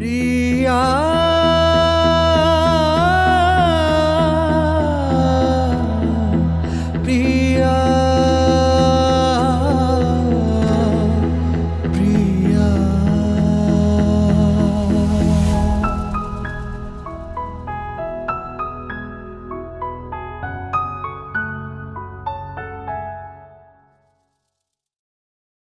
dia dia